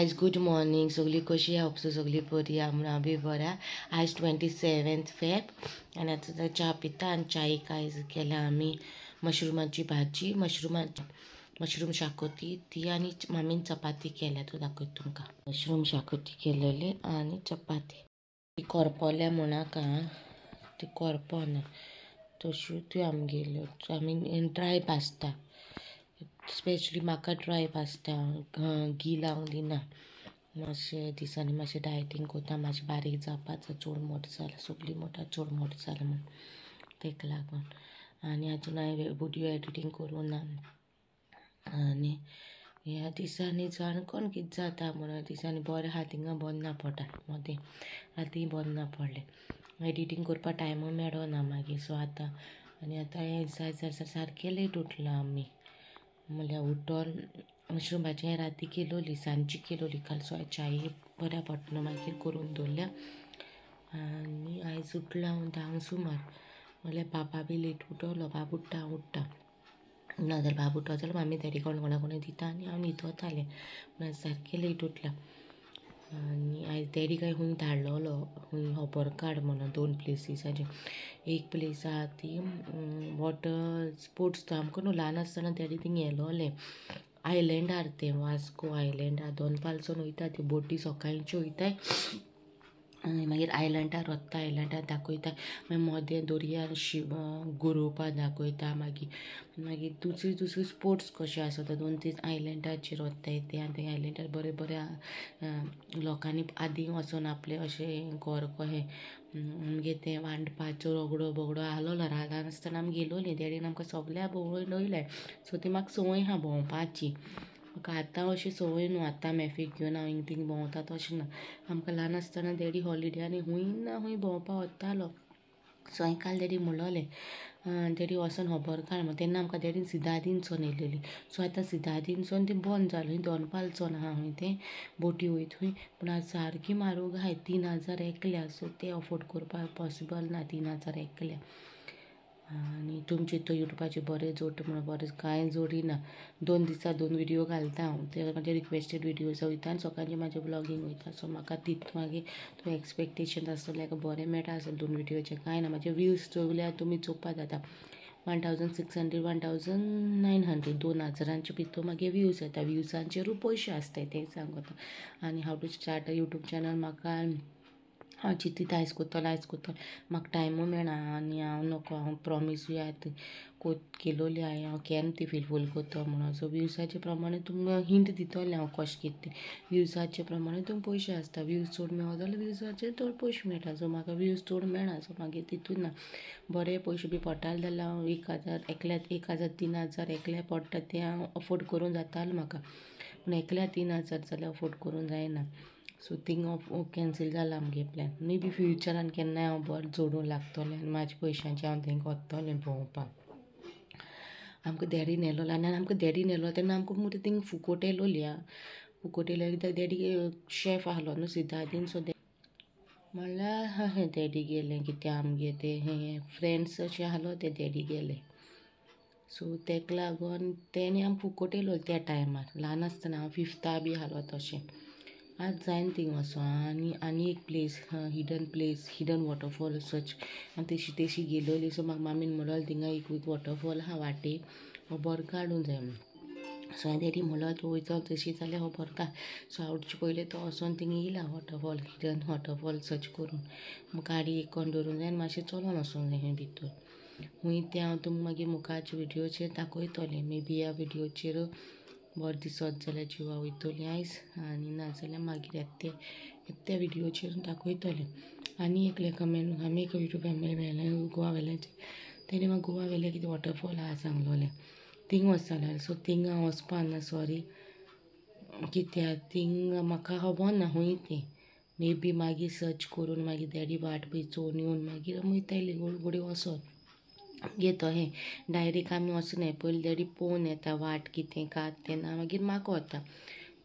Guys good morning सगळीं कशी आहा उपसो सगलीं बरी आहा म्हणून हांव बी बरें आयज ट्वेंटी सेवेंथ फेब आनी आतां च्या पिता आनी च्यायेक आयज केल्या आमी मशरुमाची भाजी मशरुमाची मशरूम शाकोती ती आनी मामीन चपाती केल्या. तूं दाखयता तुमकां मशरूम शाकोती केलेली आनी चपाती. ती कोरपोल्या म्हणाका ती कोरपोना. तश्यो त्यो आमगेल्यो आमी ड्राय भाजता स्पेशली म्हाका ड्राय भाजता घी लावंक दिना मातशें दिसांनी मातशें डायटींग कोत्ता मातशें बारीक जावपाचो चड मोट जालां सगळीं मोटा चड मोट जालां म्हण तेका लागून आनी आजून हांवें विडियो एडिटींग करूं ना आनी ह्या दिसांनी जाण कोण कितें जाता म्हणून दिसांनी बरें आहा थिंगा बंद ना पोटा मोदें राती बंद ना पडलें एडिटींग करपा टायमूय मेळना मागीर सो आतां आनी आतां हें जाय जाल्यार सारकें लेट उठला आमी म्हणल्यार उठोन मशरूम हांवें राती केलोली सांची केलोली काल सो चाये बऱ्या पडटना मागीर करून दवरल्या आनी आयज उठला हांव धांक सुमार. म्हणल्यार बाबा बी लेट उठोलो बाब उठ्ठा हांव उठ्ठा नाजाल्यार बाब उठो जाल्यार मामी डॅडी कोण कोणा कोणा दिता आनी हांव न्हिद वतालें म्हळ्यार सारकें लेट उठलां. आनी आयज डॅडी काय खूंय धाडलोलो खूंय खबर काड म्हणून दोन प्लेसीसाचे एक प्लेस आहा ती वॉटर स्पोर्ट्स तो आमकां न्हू ल्हान आसतना डॅडी थिंग येलोलें आयलँडार तें वास्को आयलँडार दोनपालसून वयता त्यो बोटी सकाळच्यो वयताय मागीर आयलंडार वता आयलंडार दाखयता. मागीर मोदें दर्यार शिव गरोवपा दाखयता मागीर. मागीर दुसरी दुसरी स्पोर्ट्स कशे आसता दोन तीन आयलंडाचेर वताय ते आनी ते आयलंडार बरें बरें लोकांनी आदीं वचोन आपलें अशें घर कहें आमगे तें वांटपाचो रगडो बगडो आहलोलो ल्हान आसतना आमी गेलोलीं. डॅडीन आमकां सगल्या भोंवळ वयलें सो ती म्हाका संवय आहा भोंवपाची. म्हाका आतां अशी संवय न्हू आतां मॅफीक घेवन हांव हिंग तींग भोंवता तशें ना. आमकां ल्हान आसतना डॅडी हॉलिडेयांनी खूंय ना खूंय भोंवपा वतालो. सो हांवें काल डॅडी म्हणलोलें डॅडी वोसोन खबर काड म्हण तेन्ना आमकां डॅडीन सिदादीनचोन येयलेली सो आतां सिदादीनचोन तें बंद जालें दोनपालचोन आहा खंय तें बोटी वयत खंय पूण आतां सारकी म्हारग आहाय तीन हजार एकल्या. सो तें अफोर्ड करपाक पॉसिबल ना तीन हजार एकल्या. आनी तुमचे तो युट्यूबाचेर बरें जोड म्हणून बरें कांय जोडिना दोन दिसा दोन व्हिडियो घालता. हांव ते म्हाजे रिक्वेस्टेड व्हिडियोज वयता आनी सकाळचे म्हाजें ब्लॉगींग वयता सो म्हाका तितू मागीर तुवें एक्सपेक्टेशन आसतलें बरें मेळटा आसतलें दोन विडियोचें कांय ना म्हाजे व्यूज चोवल्यार तुमी चोवपा जाता. One thousand six hundred one thousand nine hundred दोन हजारांचे भितर मागीर व्यूज येता व्यूजांचेरूय पयशे आसताय तें सांगता. आनी हांव to start YouTube YouTube channel म्हाका हांव चिंतीत आयज कोत्तोलें आयज कोत्तोलें म्हाका टायमूय मेळना आनी हांव नोको हांव प्रोमिसूय आतां कोत केलोली हांवें हांव केन्ना ती फिलफूल कोत्तो म्हणोन. सो व्यूजाचे प्रमाणे तुमकां हिंट दितोलें हांव कशें कितें? तें व्यूजाचे प्रमाणे तुमकां पयशे आसता व्यूज चड मेळो जाल्यार व्यूजाचे चड पयशे मेळटा सो म्हाका व्यूज चड मेळना सो मागीर तितून ना. बरे पयशे बी पडटाले जाल्यार हांव एक हजार एकल्या एक हजार तीन हजार एकल्या पडटा तें हांव अफोर्ड करूं जातालें म्हाका पूण एकल्या तीन हजार जाल्यार अफोर्ड करूं जायना सो थिंग कॅन्सील जाला आमगे प्लॅन मे बी फ्युचरान केन्नाय हांव बरें जोडूं लागतलें. आनी म्हाज्या पयशांचें हांव थंय व्हरतलें भोंवपाक आमकां डॅडी येयलोलो आनी आमकां डॅडी न्हेलो तेन्ना आमकां मरे थिंग फुकोट येयलोली आं फुकोट येयलो कित्याक डॅडी शेफ आहलो न्हू सिद्धार्थीन सो म्हणल्यार हें डॅडी गेलें कितें आमगे तें हें फ्रेंड्स अशें आहलो ते डॅडी गेले. सो तेका लागोन तेणी आमकां फुकोट येयलो त्या टायमार ल्हान आसतना हांव फिफ्ता बी आहलो तशें आज जायन थिंग वचों आनी आनी एक place hidden place hidden waterfall such आनी तेशी तेशी गेलोली सो म्हाका मामीन म्हणलो थिंगा एक एक वॉटरफॉल आहा वाटे. खबर काडूं जाय सो हांवें डॅडी म्हणलो तूं वयता तशी जाल्यार खबर काड सो आवडचे पयले पयलीं तो वचोन थिंगा येयला वॉटरफॉल हिडन वॉटरफॉल सर्च करून. गाडी एक कोण दवरूंक जाय आनी मातशें चलोन वचूंक जाय भितर खूंय तें हांव तुमकां मागीर मुखारचे विडियोचेर दाखयतलें मे बी ह्या विडियोचेर बरें दिसत जाल्यार जिवा वयतलीं आयज आनी नाजाल्यार मागीर येता त्या विडियोचेर दाखयतलें आनी एकले कमेंट आमी एक यूट्यूब व्हेलें गोवा वेल्याचे तेणी म्हाका गोवा वेले कितें वॉटरफॉल आहा सांगलोलें. थिंग वच सो थिंग हांव वचपा ना सॉरी कित्याक थिंग म्हाका खबर ना खूंय तें. मे बी मागीर सर्च करून मागीर डॅडी वाट बी चोवन येवन मागीर वयतली गोड गोडी वसोन घेतो हें डायरेक्ट आमी वचनाय पयलीं डॅडी पोवन येता वाट कितें कात तेन्ना मागीर म्हाका वता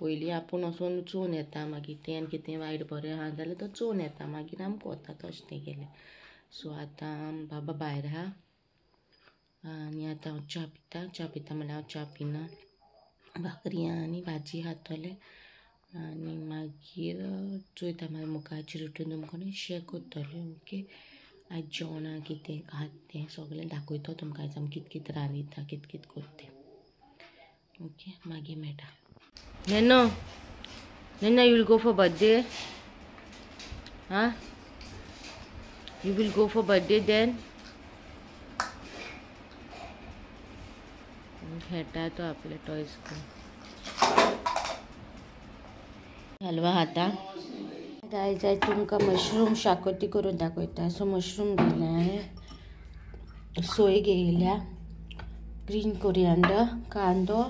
पयलीं आपूण वचोन चोवन येता मागीर तें कितें वायट बरें आहा जाल्यार तो चोवन येता मागीर आमकां वता तशें तें गेलें सो आतां बाबा भायर आहा आनी आतां हांव च्या पिता. च्या पिता म्हणल्यार हांव च्या पिना. भाकरी आनी भाजी खातलें आनी मागीर चोयता मागीर मुखाचेर रुटीन तुमकां न्ही शेअर करतलें ओके. आयज जेवणां कितें खात तें सगळें दाखयता तुमकां आयज आमी कित कित रांदिता कित कित करता ओके मागीर मेळटा नेनो नेनो you will go for birthday ah you will go for birthday then खेळटा तो आपले टॉयज हलवा खाता आयज आयज तुमकां मशरूम शाकोती करून दाखयता सो मशरूम घेयला हांवें सोय घेयल्या ग्रीन कोरियांडर कांदो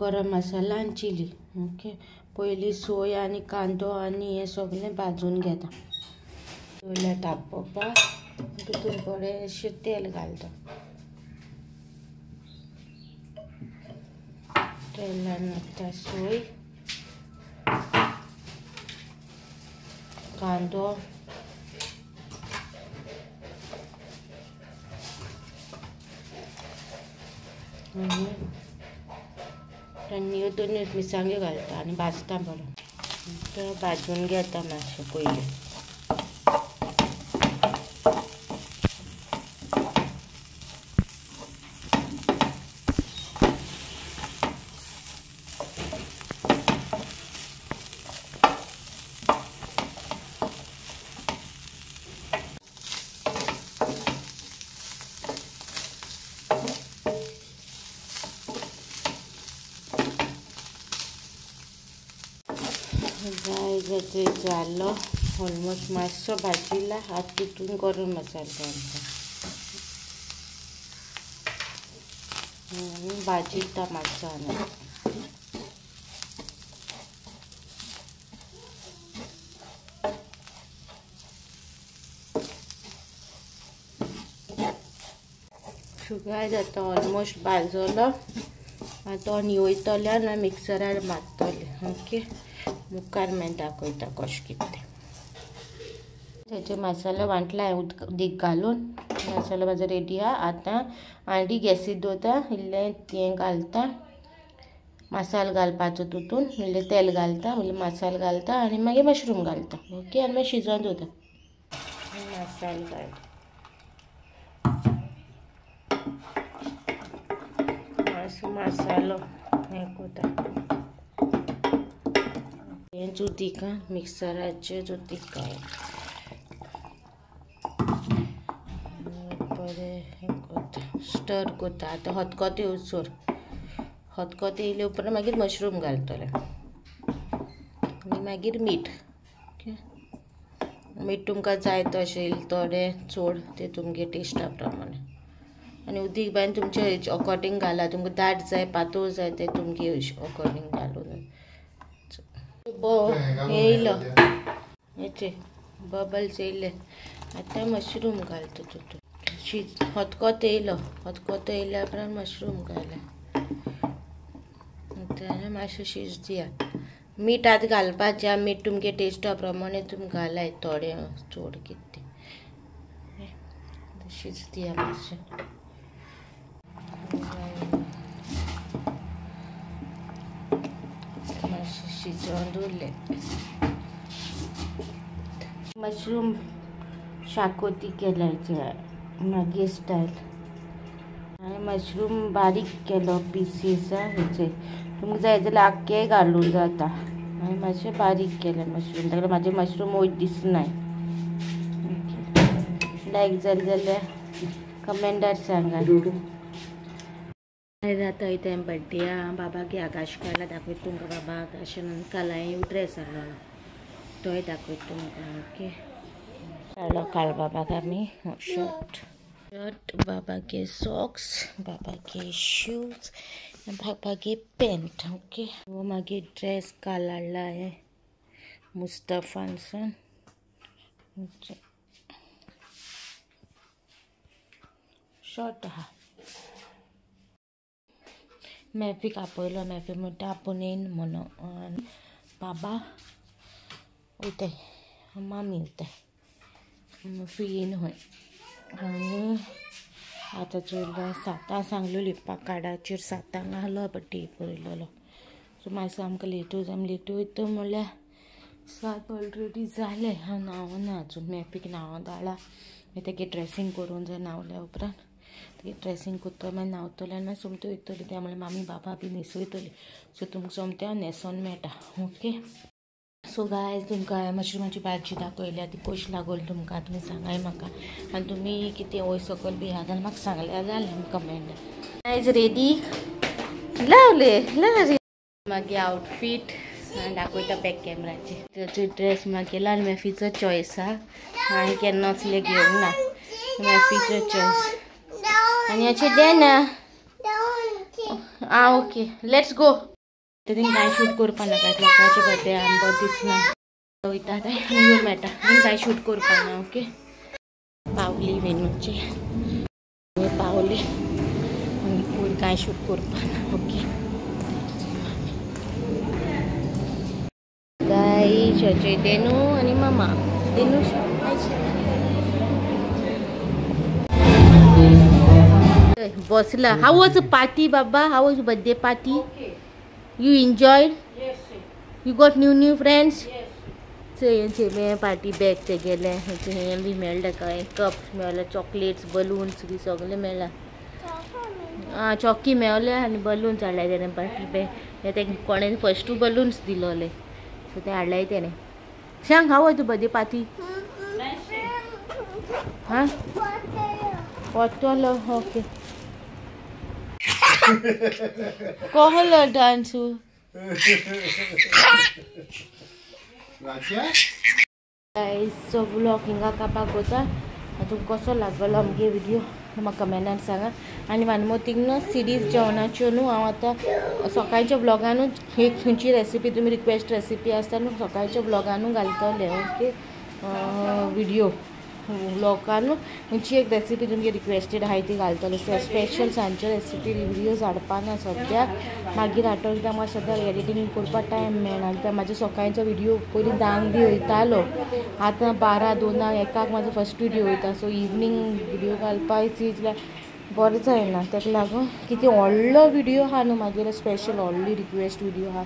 गरम मसाला आनी चिली ओके पयलीं सोय आनी कांदो आनी हें सगळें भाजून घेता. दवरल्या तापोवपाक तितून थोडेंशें तेल घालता. तेलान घालता सोय. कांदो आनी ह्यो दोन मिरसांग्यो घालता आनी भाजता बरो तो भाजून घेता मातशें पयलीं जाय जाते जालो ऑलमोस्ट मातसो भाजिला आतां तितून गरम मसालो घालता आनी भाजिता मातसो आनी सुकाय जाता ऑलमोस्ट भाजलो आतां निवयतलें आनी मिक्सरार मारतलें ओके मुखार मागीर दाखयता कशें कितें तेचे मसालो वांटला हांवें उदक उदीक घालून. मसालो म्हाजो रेडी आहा आतां आनी गॅसीत दवरता इल्लें तें घालता. मसालो घालपाचो तितून इल्लें तेल घालता म्हणजे मसालो घालता आनी मागीर मशरूम घालता. ओके? आनी मागीर शिजोवन दवरता मसालो घालता मसालो हें करता हें उदीक आं मिक्सराचें उदीक घालता बरें हें करता स्टर करता आतां खतखतें येवसर खतखतें येयले उपरांत मागीर मशरूम घालतलें आनी मागीर मीठ मीठ तुमकां जाय तशें थोडे थोडें चड तें तुमगे टेस्टा प्रमाणे आनी उदीक बाय तुमचे अकॉर्डिंग घाला तुमकां दाट जाय पातळ जाय ते तुमगे अकॉर्डींग घालून येयलो हेचे बबल्स येयले आतां मशरूम घालता तितून शीज खतखतो येयलो खतखतो येयल्या उपरांत मशरूम घाला. आतां मातशें शीज दिया. मीठ आतां घालपाचें मीठ तुमगे टेस्टा प्रमाणे तुमी घालाय थोडें चड कितें. शीज दिया मातशें शिजवून शिजोवन मशरूम शाकोती केल्याचे मागी स्टायल हांवें मशरूम बारीक केलो पिसीस ह्याचे. तुमकां जाय जाल्यार आख्खे घालूं जाता हांवें मातशें बारीक केलें मशरूम ताका माझे मशरूम वयत दिसनाय लायक जालें जाल्यार कमेंटार सांगा. वयता हांवें बड्डे बाबागे आकाश काला दाखयता बाबा आकाशान कालाय ड्रेस हाडलो तोय दाखयता तुमकां ओके। हाडलो काल बाबाक शर्ट शर्ट बाबागे सॉक्स बाबागे शूज़ बाबागे पेंट ओके। हो मागीर ड्रेस काल हाडला हांवें मुस्तफानसून शर्ट आहा मॅफीक आपयलो मॅफी म्हणटा आपूण येयन म्हणून बाबा वयताय मामी वयताय मॅफी येयन खंय आनी आतां चोयलो सातां सांगलो लिपपाक कार्डाचेर सातांक आहलो बट टी पयलोलो सो मातसो आमकां लेट वयता आमी लेट वयता म्हणल्यार सात ऑलरेडी जाले हांव न्हांवना अजून मॅपीक न्हांवो धाडला मागीर तेगे ड्रेसींग करून जाय न्हांवल्या उपरांत तुगे ड्रेसींग करता मागीर न्हांवतलें आनी मागीर सोमते वयतली त्या म्हणल्यार मामी बाबा बी न्हेसयतली सो तुमकां सोमत्या न्हेसोन मेळटा ओके? सो गायज तुमकां हांवें म्हाजी भाजी दाखयल्या ती कशी लागली तुमकां तुमी सांगाय म्हाका आनी तुमी कितें वय सकयल बी आहा जाल्यार म्हाका सांगल्यार जालें कमेंट गायज रेडी लावले लावले मागीर आउटफीट दाखयता बॅक कॅमराचेर तेचो ड्रेस मागीर लाल मॅफीचो चॉयस आहा हांवें केन्नाच असलें घेवंक ना. मॅफीचो चॉयस आनी अशें दे ना आं ओके लेट्स गो तेणीन कांय शूट करपा नाका. लोकांचे बर्थडे आनी बरें दिसना वयता थंय येवन मेळटा आनी कांय शूट करपा ना ओके? पावली वेणूचे. पावली. आनी काय कांय शूट करपा ना ओके? गाई चचे देनू आनी मामा. देनू बसला हाऊ वॉज पार्टी बाबा how was birthday party You enjoyed? Yes, sir. You got new new friends? Yes. So यांचे मे पार्टी बॅग ते गेले हें बी मेळटा काय कप्स मेळ्ळे चॉकलेट्स बलून्स बी सगळे मेळ्ळा आं चॉकी मेळ्ळे आनी बलून्स हाडले तेणें पार्टी बॅग हे तें कोणें फस्टू बलून्स दिलोले सो ते हाडले तेणें सांग हांव तूं बर्थडे पार्टी. हां पत्तलो ओके कहलो डान्सू गायचो ब्लॉग हिंगा कापाक वता तुमकां कसो लागलो आमगे व्हिडिओ म्हाका कमेंटान सांगा आनी वानमोतींग न्हू सिरीज जेवणाच्यो न्हू हांव आतां सकाळच्या ब्लॉगानूच एक खंयची रेसिपी तुमी रिक्वेस्ट रेसिपी आसता न्हू सकाळच्या ब्लॉगानू घालतले ओके व्हिडिओ ब्लॉगानू खंयची एक रेसिपी तुमगे रिक्वेस्टेड आहाय ती घालतली. स्पेशल सांजचे रेसिपी विडियो हाडपाना सद्याक मागीर हाडटलो कित्याक म्हाका सद्याक एडिटींग करपाक टायम मेळना कित्याक म्हाजो सकाळचो व्हिडिओ पयलीं धांक बी वयतालो आतां बारा दोनाक एकाक म्हाजो फस्ट व्हिडिओ वयता सो इवनींग व्हिडिओ घालपाक जाल्यार बरें जायना ताका लागून कितें व्हडलो व्हिडिओ आहा न्हू मागीर स्पेशल व्हडली रिक्वेस्ट व्हिडिओ आहा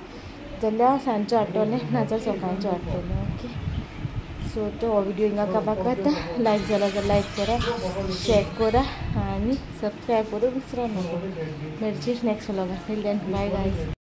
जाल्यार सांजचो हाडटलें नाजाल्यार सकाळचो हाडटलें ओके. सो तो व्हिडिओ हिंगा काबाक लाईक झाला तर लाईक करा शेअर करा आणि सबस्क्राईब करू विसरा नको। मेळचीच नेक्स्ट व्लॉगान देन बाय गायज